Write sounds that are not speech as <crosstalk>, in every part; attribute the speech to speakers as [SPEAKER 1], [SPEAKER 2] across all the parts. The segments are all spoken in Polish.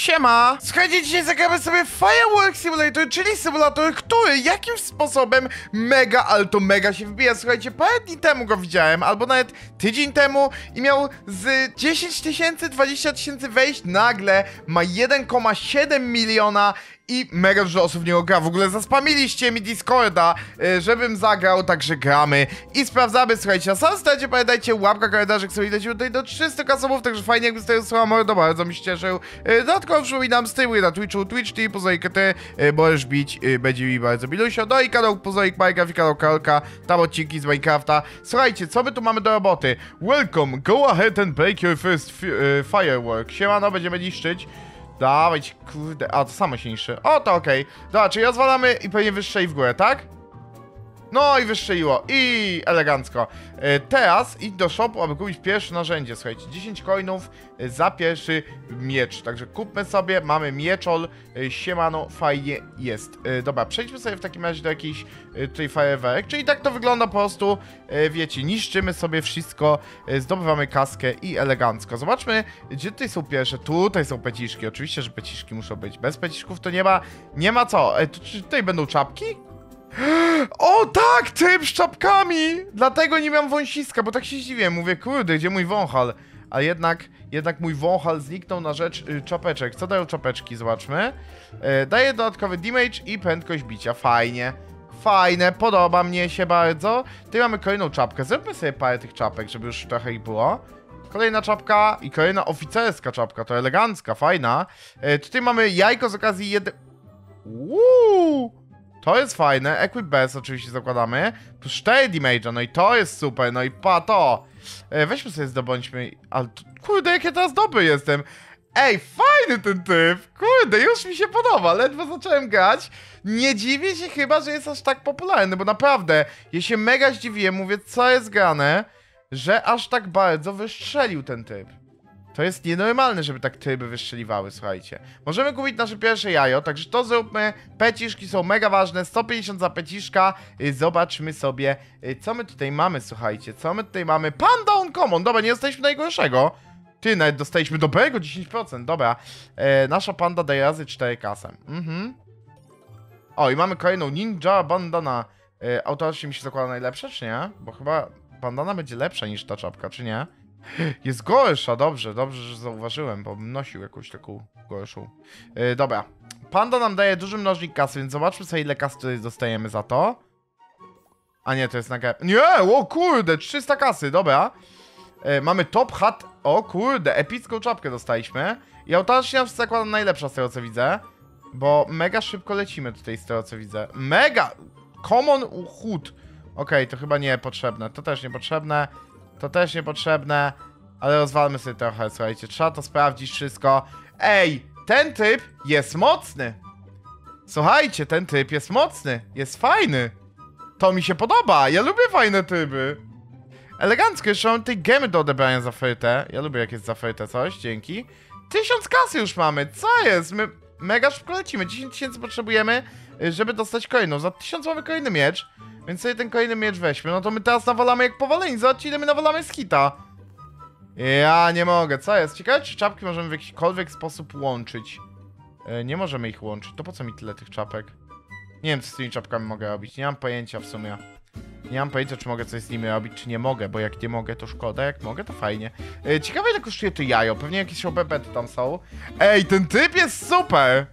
[SPEAKER 1] Siema! Słuchajcie, dzisiaj zagramy sobie Firework Simulator, czyli symulator, który jakim sposobem mega, ale to mega się wbija. Słuchajcie, parę dni temu go widziałem, albo nawet tydzień temu i miał z 10 tysięcy, 20 tysięcy wejść, nagle ma 1,7 miliona i mega dużo osób w niego gra. W ogóle zaspamiliście mi Discorda, y, żebym zagrał, także gramy i sprawdzamy, słuchajcie. Na samym starcie pamiętajcie, łapka, kalendarzek sobie lecimy tutaj do 300 kasowów, także fajnie jakby z tego słowa mordo, bardzo mi się cieszył. Y, Dodatkowo przypominam, streamuję na Twitchu, Twitch TV, Pozoik ty, y, możesz bić, będzie mi bardzo milusio. No i kanał Pozoik Minecraft i kanał Karolka, tam odcinki z Minecrafta. Słuchajcie, co my tu mamy do roboty? Welcome, go ahead and break your first fi- firework. Siemano, będziemy niszczyć. Dawaj, kurde, a to samo się. O, to okej. Dobra, czyli rozwalamy i pewnie wystrzeli w górę, tak? No i wystrzeliło. I elegancko. E, teraz idź do shopu, aby kupić pierwsze narzędzie. Słuchajcie, 10 coinów e, za pierwszy miecz. Także kupmy sobie, mamy mieczol. E, siemano, fajnie jest. Dobra, przejdźmy sobie w takim razie do jakiejś tutaj fajerwerek. Czyli tak to wygląda po prostu, wiecie, niszczymy sobie wszystko, zdobywamy kaskę i elegancko. Zobaczmy, gdzie tutaj są pierwsze. Tutaj są peciszki. Oczywiście, że peciszki muszą być. Bez peciszków to nie ma, nie ma co. Tutaj będą czapki? O tak, typ z czapkami! Dlatego nie miałem wąsiska, bo tak się zdziwiłem. Mówię, kurde, gdzie mój wąchal? A jednak, jednak mój wąchal zniknął na rzecz y, czapeczek. Co dają czapeczki? Zobaczmy. E, daje dodatkowy damage i prędkość bicia. Fajnie. Fajne, podoba mnie się bardzo. Tutaj mamy kolejną czapkę. Zróbmy sobie parę tych czapek, żeby już trochę ich było. Kolejna czapka i kolejna oficerska czapka. To elegancka, fajna. E, tutaj mamy jajko z okazji jednej... Uuu! To jest fajne. Equip bez oczywiście zakładamy. Plus 4 damage'a, no i to jest super, no i pa to. E, weźmy sobie zdobądźmy. Ale to, kurde, jak ja teraz dobry jestem. Ej, fajny ten typ! Kurde, już mi się podoba, ledwo zacząłem grać. Nie dziwię się chyba, że jest aż tak popularny, bo naprawdę, ja się mega zdziwiłem, mówię, co jest grane, że aż tak bardzo wystrzelił ten typ. To jest nienormalne, żeby tak tryby wystrzeliwały, słuchajcie. Możemy kupić nasze pierwsze jajo, także to zróbmy. Peciszki są mega ważne, 150 za peciszka. Y, Zobaczmy sobie, y, co my tutaj mamy, słuchajcie. Co my tutaj mamy? Panda Uncommon, dobra, nie dostaliśmy najgorszego. Ty, nawet dostaliśmy dobrego, 10%, dobra. E, nasza panda daje razy 4 kasem. Mhm. O, i mamy kolejną Ninja Bandana. E, automatycznie mi się zakłada najlepsze, czy nie? Bo chyba bandana będzie lepsza niż ta czapka, czy nie? Jest gorsza, dobrze, dobrze, że zauważyłem, bo nosił jakąś taką gorszą. Yy, dobra. Panda nam daje duży mnożnik kasy, więc zobaczmy sobie ile kasy tutaj dostajemy za to. A nie, to jest na Nie, o kurde, 300 kasy, dobra. Yy, mamy top hat, o kurde, epicką czapkę dostaliśmy. I automatycznie nam się zakłada najlepsza z tego co widzę. Bo mega szybko lecimy tutaj z tego co widzę. Mega! Common hood. Okej, to chyba niepotrzebne, to też niepotrzebne. To też niepotrzebne, ale rozwalmy sobie trochę, słuchajcie. Trzeba to sprawdzić wszystko. Ej, ten typ jest mocny. Słuchajcie, ten typ jest mocny. Jest fajny. To mi się podoba. Ja lubię fajne typy. Elegancko, jeszcze mam tej gemy do odebrania za frytę. Ja lubię jak jest za frytę coś, dzięki. Tysiąc kasy już mamy, co jest? My mega szybko lecimy. 10 tysięcy potrzebujemy, y, żeby dostać kolejną. Za tysiąc mamy kolejny miecz. Więc sobie ten kolejny miecz weźmy. No to my teraz nawalamy jak powaleni. Zobaczcie, ile my nawalamy z hita. Ja nie mogę. Co jest? Ciekawe, czy czapki możemy w jakikolwiek sposób łączyć. E, nie możemy ich łączyć. To po co mi tyle tych czapek? Nie wiem, co z tymi czapkami mogę robić. Nie mam pojęcia w sumie. Nie mam pojęcia, czy mogę coś z nimi robić, czy nie mogę, bo jak nie mogę, to szkoda. Jak mogę, to fajnie. E, ciekawe, ile kosztuje to jajo. Pewnie jakieś OBB tam są. Ej, ten typ jest super!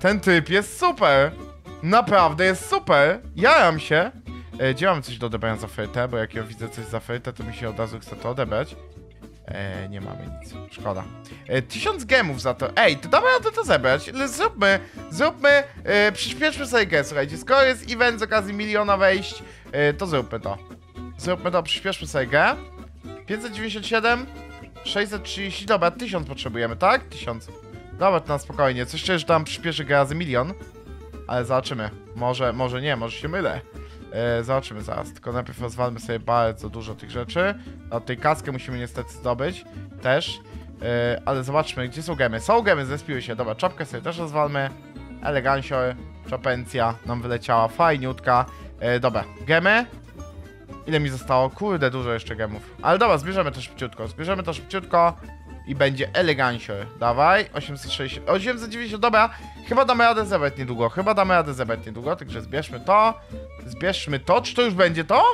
[SPEAKER 1] Ten typ jest super! Naprawdę jest super! Jaram się! E, gdzie mamy coś do odebrania za frytę? Bo jak ja widzę coś za frytę, to mi się od razu chce to odebrać. E, nie mamy nic. Szkoda. E, tysiąc gemów za to. Ej, to damy radę to zebrać. Zróbmy, zróbmy, e, przyspieszmy sobie słuchajcie. Skoro jest event z okazji miliona wejść, e, to zróbmy to. Zróbmy to, przyspieszmy sobie grę. 597, 630, dobra, 1000 potrzebujemy, tak? 1000. Dobra, to na spokojnie. Coś że tam przyspieszy grę razy milion. Ale zobaczymy. Może, może nie, może się mylę. E, zobaczymy zaraz. Tylko najpierw rozwalmy sobie bardzo dużo tych rzeczy. A tej kaskę musimy niestety zdobyć. Też. E, ale zobaczmy, gdzie są gemy. Są gemy, zespiły się. Dobra, czapkę sobie też rozwalmy. Elegancior. Czapencja nam wyleciała. Fajniutka. E, dobra, gemy. Ile mi zostało? Kurde, dużo jeszcze gemów. Ale dobra, zbierzemy to szybciutko. Zbierzemy to szybciutko. I będzie elegancio. Dawaj, 860, 890, dobra. Chyba damy radę zebrać niedługo, chyba damy radę zebrać niedługo, także zbierzmy to. Zbierzmy to, czy to już będzie to?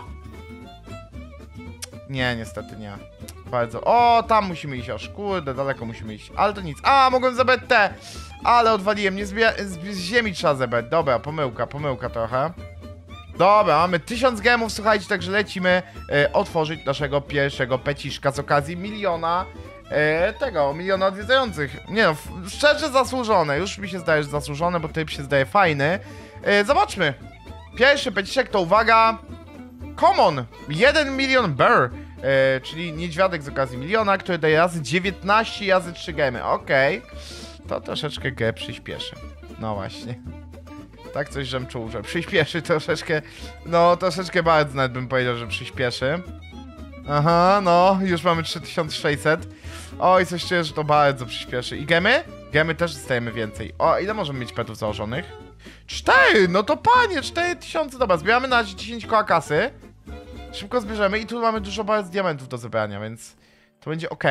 [SPEAKER 1] Nie, niestety nie. Bardzo. O, tam musimy iść, aż kurde, daleko musimy iść. Ale to nic. A, mogłem zebrać te! Ale odwaliłem, nie z, z, ziemi trzeba zebrać. Dobra, pomyłka, pomyłka trochę. Dobra, mamy 1000 gemów, słuchajcie, także lecimy e, otworzyć naszego pierwszego peciszka z okazji miliona e, tego, miliona odwiedzających. Nie no, szczerze zasłużone, już mi się zdaje, że zasłużone, bo typ się zdaje fajny. E, zobaczmy. Pierwszy peciszek to uwaga, Common, 1 milion bear, e, czyli niedźwiadek z okazji miliona, który daje razy 19 razy 3 gemy, okej. To troszeczkę grę przyspieszy. No właśnie. Tak coś, żem czuł, że przyspieszy troszeczkę, no troszeczkę bardzo nawet bym powiedział, że przyspieszy. Aha, no, już mamy 3600. Oj, coś czuję, że to bardzo przyspieszy. I gemy? Gemy też dostajemy więcej. O, ile możemy mieć petów założonych? 4! No to panie, 4000, dobra, zbieramy na razie 10 koła kasy. Szybko zbierzemy i tu mamy dużo bardzo diamentów do zebrania, więc to będzie ok.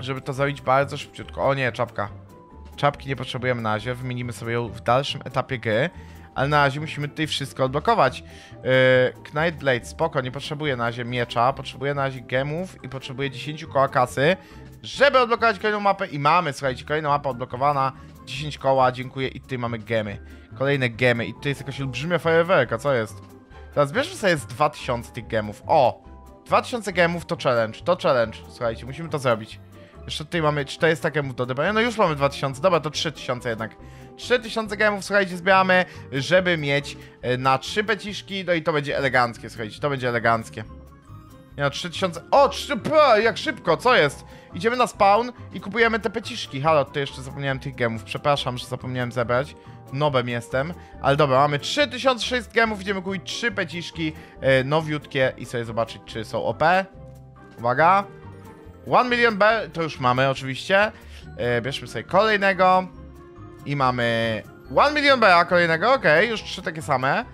[SPEAKER 1] Żeby to zrobić bardzo szybciutko. O nie, czapka. Czapki nie potrzebujemy na razie, wymienimy sobie ją w dalszym etapie gry. Ale na razie musimy tutaj wszystko odblokować. Yy, Knight Blade, spoko, nie potrzebuję na razie miecza, potrzebuję na razie gemów i potrzebuję 10 koła kasy, żeby odblokować kolejną mapę i mamy, słuchajcie, kolejna mapa odblokowana, 10 koła, dziękuję i tutaj mamy gemy. Kolejne gemy i tutaj jest jakaś olbrzymia fajerwerka, co jest? Teraz bierzmy sobie z 2000 tych gemów, o! 2000 gemów to challenge, to challenge, słuchajcie, musimy to zrobić. Jeszcze tutaj mamy 400 gemów do odebrania, no już mamy 2000, dobra, to 3000 jednak. 3000 gemów, słuchajcie, zbieramy, żeby mieć e, na 3 peciszki, no i to będzie eleganckie, słuchajcie, to będzie eleganckie. Nie no, 3000, o, 3, p, jak szybko, co jest? Idziemy na spawn i kupujemy te peciszki, halo, tutaj jeszcze zapomniałem tych gemów, przepraszam, że zapomniałem zebrać. Nobem jestem, ale dobra, mamy 3600 gemów, idziemy kupić 3 peciszki e, nowiutkie i sobie zobaczyć, czy są OP. Uwaga. 1 million B, to już mamy oczywiście. E, bierzmy sobie kolejnego. I mamy 1 million B, kolejnego, okej, już trzy takie same.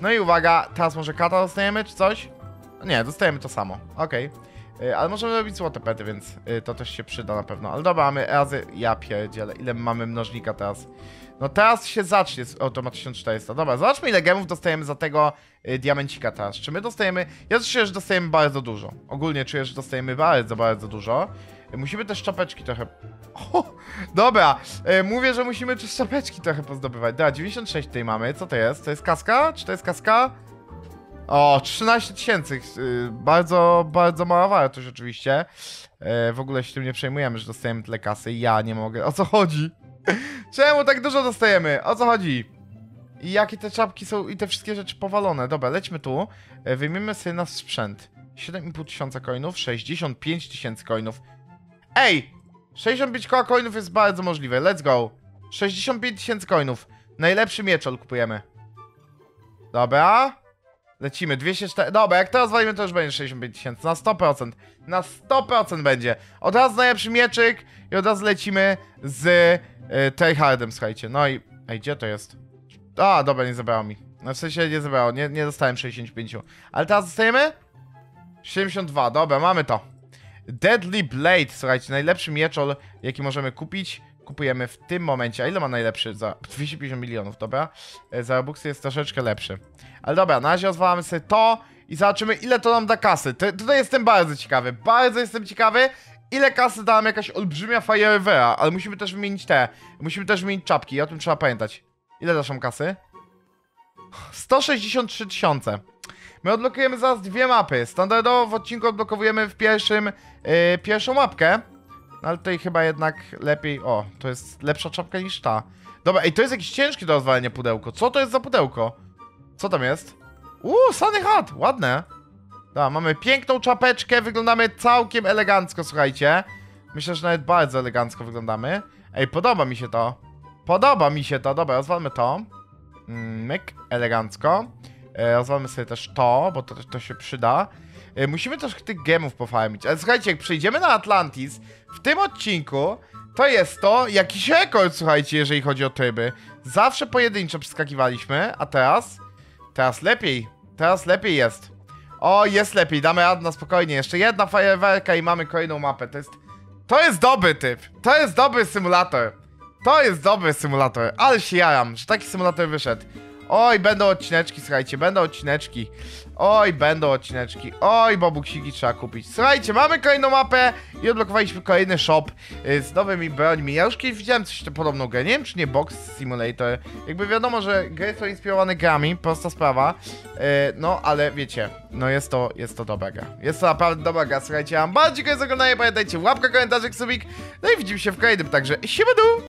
[SPEAKER 1] No i uwaga, teraz może kata dostajemy, czy coś? Nie, dostajemy to samo, okej. E, Ale możemy robić złote pety, więc e, to też się przyda na pewno. Ale dobra, mamy razy... Ja pierdzielę, ile mamy mnożnika teraz? No teraz się zacznie, z- o to ma 1400. Dobra, zobaczmy ile gemów dostajemy za tego y, diamencika teraz. Czy my dostajemy... Ja czuję, że dostajemy bardzo dużo. Ogólnie czuję, że dostajemy bardzo, bardzo dużo. Y, Musimy też czapeczki trochę... O, dobra, y, mówię, że musimy też czapeczki trochę pozdobywać. Dobra, 96 tutaj mamy. Co to jest? To jest kaska? Czy to jest kaska? O, 13 tysięcy. y, Bardzo, bardzo mała wartość oczywiście. Y, W ogóle się tym nie przejmujemy, że dostajemy tyle kasy. Ja nie mogę. O co chodzi? <laughs> Czemu tak dużo dostajemy? O co chodzi? I jakie te czapki są i te wszystkie rzeczy powalone? Dobra, lećmy tu. E, Wyjmiemy sobie nasz sprzęt. 7,5 tysiąca coinów, 65 tysięcy coinów. Ej! 65 koła coinów jest bardzo możliwe. Let's go. 65 tysięcy coinów. Najlepszy mieczol kupujemy. Dobra. Lecimy, 204. Dobra, jak teraz walimy, to już będzie 65 tysięcy. Na 100%. Na 100% będzie. Od razu najlepszy mieczyk i od razu lecimy z y, tryhardem, słuchajcie. No i... Ej, gdzie to jest? A, dobra, nie zabrało mi. No w sensie nie zabrało, nie, nie dostałem 65. Ale teraz dostajemy? 72, dobra, mamy to. Deadly Blade, słuchajcie, najlepszy mieczol, jaki możemy kupić. Kupujemy w tym momencie. A ile ma najlepszy? Za 250 milionów, dobra? E, Za Robuxy jest troszeczkę lepszy. Ale dobra, na razie rozwalamy sobie to i zobaczymy, ile to nam da kasy. Te- Tutaj jestem bardzo ciekawy. Bardzo jestem ciekawy, ile kasy da nam jakaś olbrzymia Firewera. Ale musimy też wymienić te. Musimy też wymienić czapki, o tym trzeba pamiętać. Ile dasz nam kasy? 163 tysiące. My odblokujemy zaraz dwie mapy. Standardowo w odcinku odblokowujemy w pierwszym yy, pierwszą mapkę. No ale tutaj chyba jednak lepiej... O, to jest lepsza czapka niż ta. Dobra, ej, to jest jakieś ciężkie do rozwalenia pudełko. Co to jest za pudełko? Co tam jest? Uuu, Sunny Hat, ładne. Dobra, mamy piękną czapeczkę, wyglądamy całkiem elegancko, słuchajcie. Myślę, że nawet bardzo elegancko wyglądamy. Ej, podoba mi się to. Podoba mi się to. Dobra, rozwalmy to. Mm, Myk, elegancko. E, rozwalmy sobie też to, bo to, to się przyda. E, musimy też tych gemów pofarmić. Ale słuchajcie, jak przejdziemy na Atlantis, w tym odcinku, to jest to jakiś rekord, słuchajcie, jeżeli chodzi o tryby. Zawsze pojedynczo przeskakiwaliśmy, a teraz... Teraz lepiej. Teraz lepiej jest. O, jest lepiej, damy radę na spokojnie. Jeszcze jedna fajerwerka i mamy kolejną mapę. To jest To jest dobry typ. To jest dobry symulator. To jest dobry symulator. Ale się jaram, że taki symulator wyszedł. Oj, będą odcineczki, słuchajcie, będą odcineczki. Oj, będą odcineczki. Oj, bobuksiki trzeba kupić. Słuchajcie, mamy kolejną mapę i odblokowaliśmy kolejny shop y, z nowymi brońmi. Ja już kiedyś widziałem coś podobną grę, nie wiem czy nie Box Simulator. Jakby wiadomo, że gry są inspirowane grami, prosta sprawa. Y, no, ale wiecie, no jest to, jest to dobra gra. Jest to naprawdę dobra gra, słuchajcie. Ja wam bardzo dziękuję za oglądanie, pamiętajcie, łapka, komentarzyk, subik. No i widzimy się w kolejnym, także siemadu!